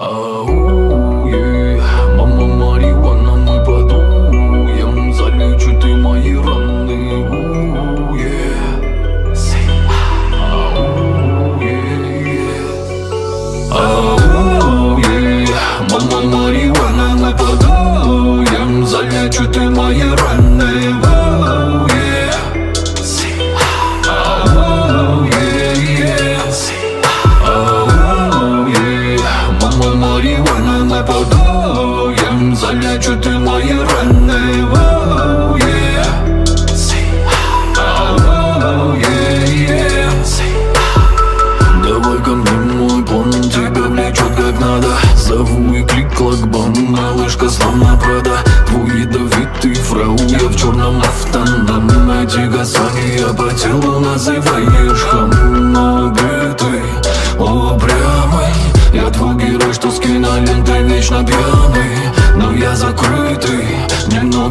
Ау, е, мама марихуана, мы подуем Залечу ты мои раны, у, е. Ау, е, е. Ау, е, мама марихуана, мы подуем Залечу ты мои раны, Ты е. Давай ко мне мой план, тебя влечет надо. Зову и клик клакбан, малышка словно Прада. Твой ядовитый фрау, я в черном автоном Эти касания по телу называешь хам Я твой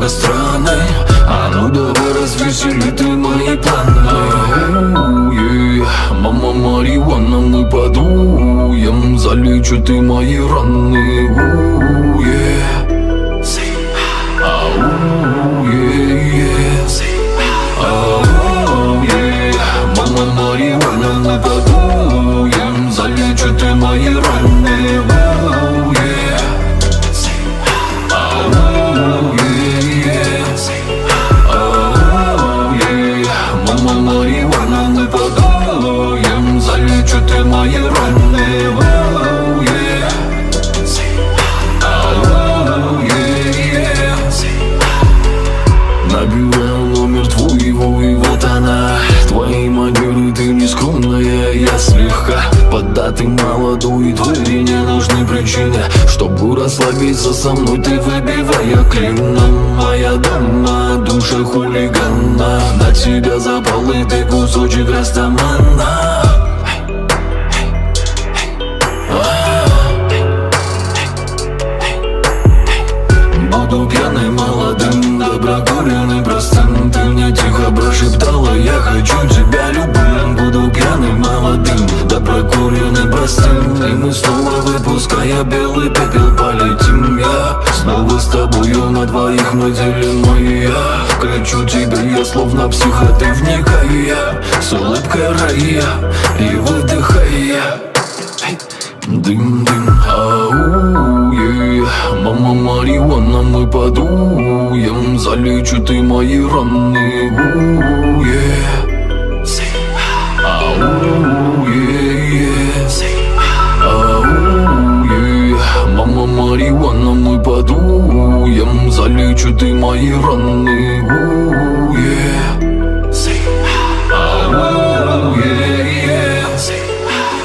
странный А ну давай развесели ты мои планы. Мама марихуана, мы подуем Залечу ты мои раны. Ау, е. Мама марихуана, мы подуем Залечу ты мои раны твои не нужны причины. Чтобы расслабиться со мной, ты выбивая клином Моя дама, душа хулигана. На тебя запал и ты кусочек растамана. Буду пьяным, молодым, доброкуренным, простым. Ты мне тихо прошептала, я хочу с тобою на двоих мы делим мои я Кричу тебе, я словно психа, ты вникая. С улыбкой рая и выдыхая. Дым, дым, ау. Мама марихуана, мы подуем. Залечу ты мои раны, у, е. Мама марихуана, мы подуем мои раны, у, е. Ау, е, е.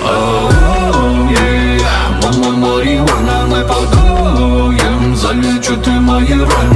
Ау, е. Мама марихуана, мы подуем Залечу ты мои раны,